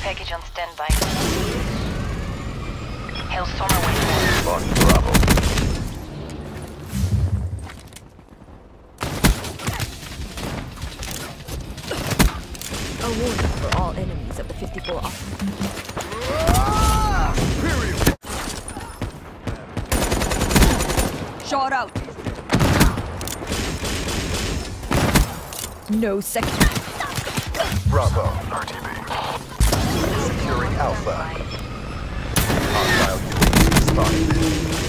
package on standby. Hellstorm away. Lost Bravo. A warning for all enemies of the 54 officer. Shot out. No second. Bravo. RTB. だ